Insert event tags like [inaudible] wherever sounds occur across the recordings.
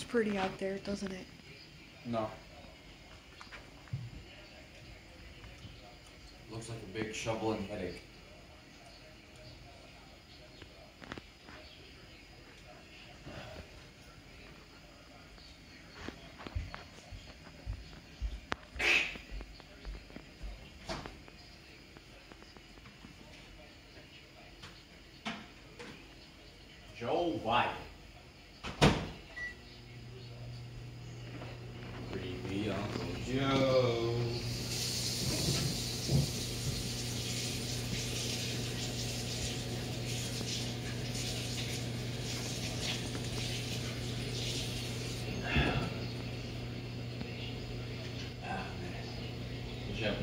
pretty out there, doesn't it? No. Looks like a big shovel and headache. Joe White. [sighs]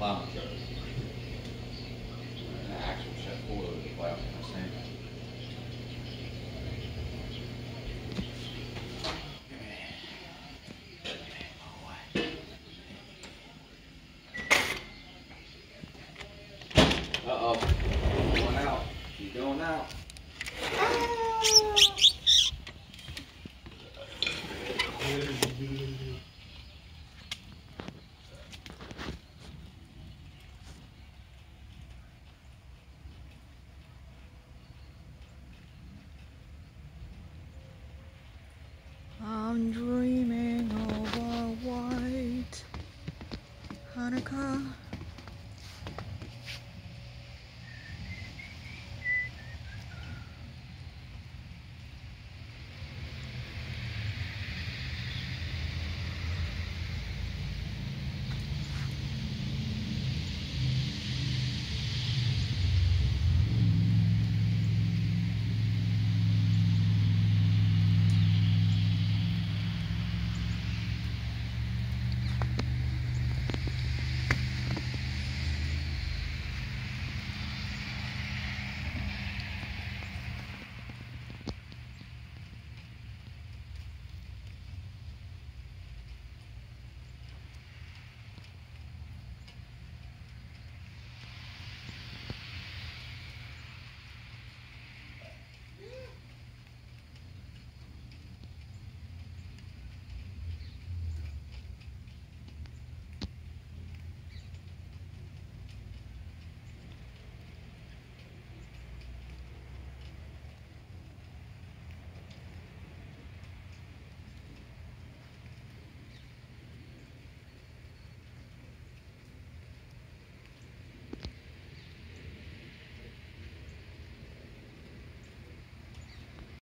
Uncle Joe. Ah, I'm dreaming of a white Hanukkah.